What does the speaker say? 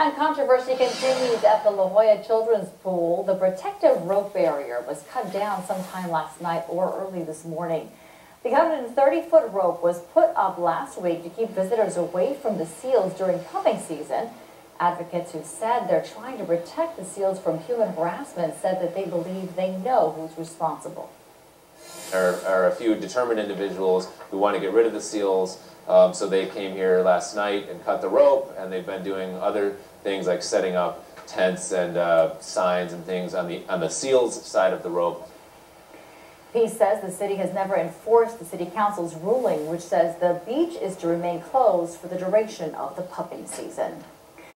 And controversy continues at the La Jolla Children's Pool. The protective rope barrier was cut down sometime last night or early this morning. The 130-foot rope was put up last week to keep visitors away from the seals during pupping season. Advocates who said they're trying to protect the seals from human harassment said that they believe they know who's responsible. There are a few determined individuals who want to get rid of the seals, um, so they came here last night and cut the rope, and they've been doing other things like setting up tents and uh, signs and things on the on the seals side of the rope. He says the city has never enforced the city council's ruling, which says the beach is to remain closed for the duration of the pupping season.